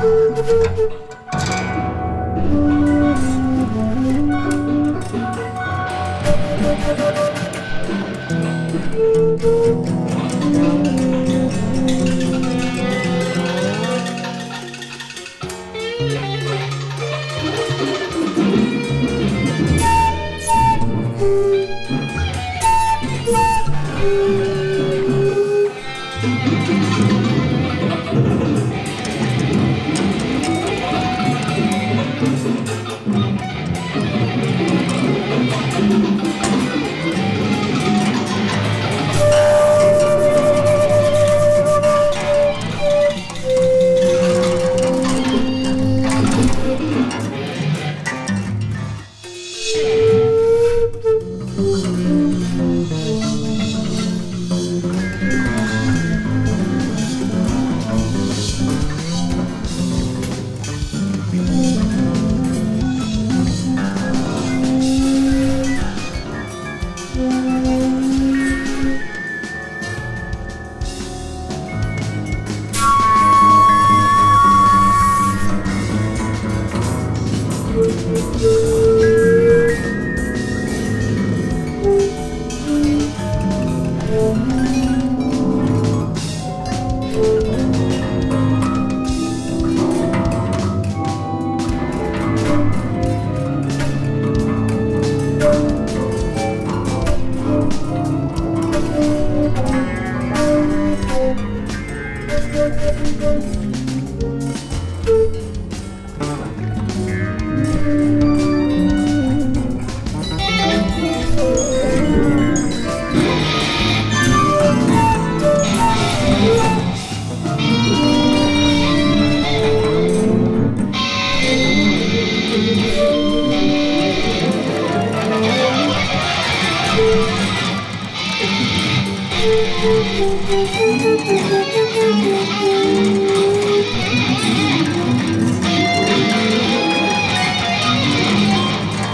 Thank you.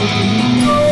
Thank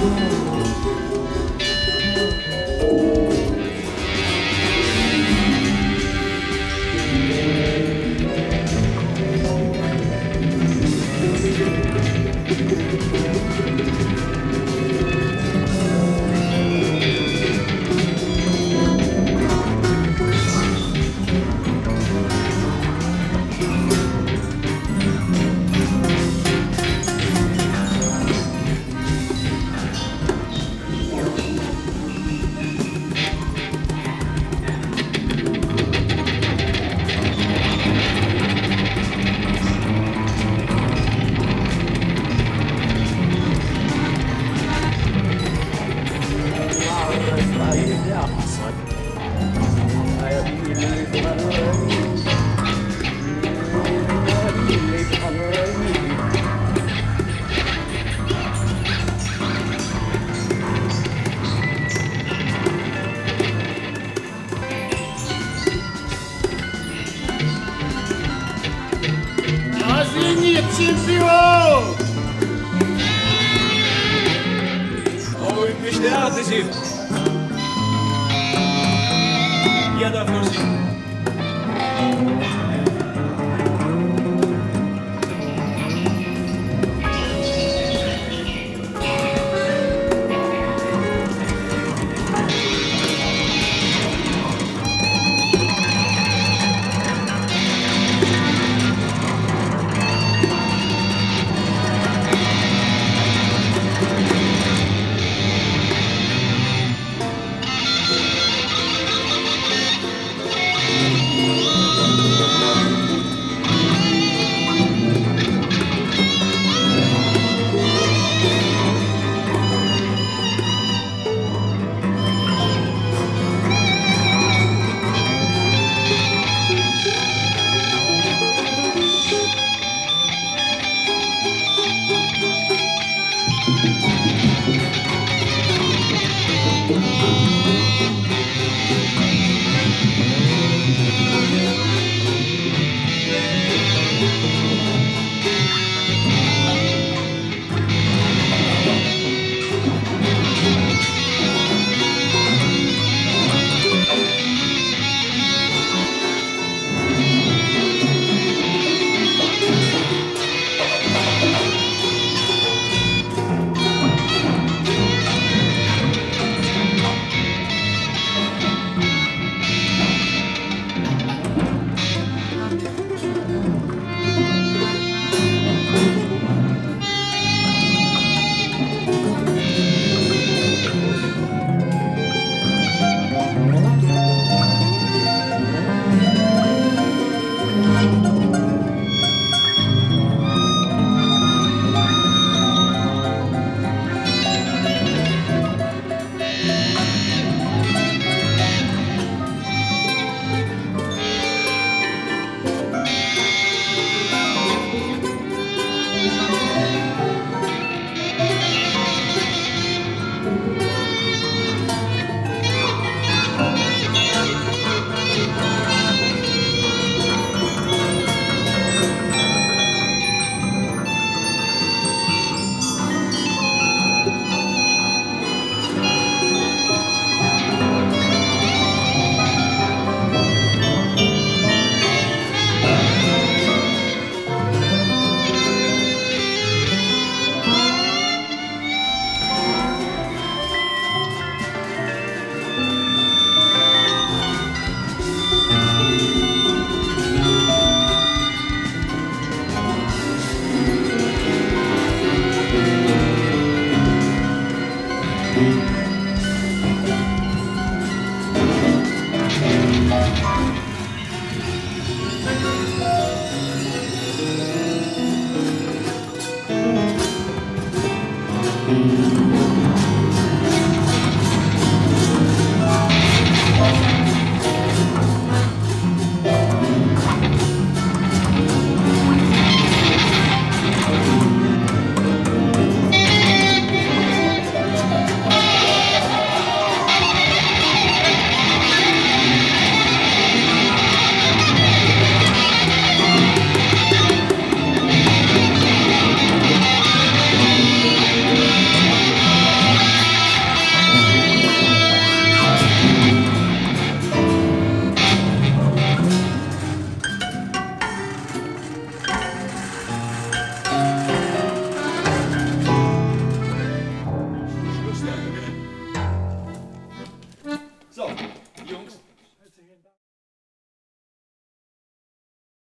음. って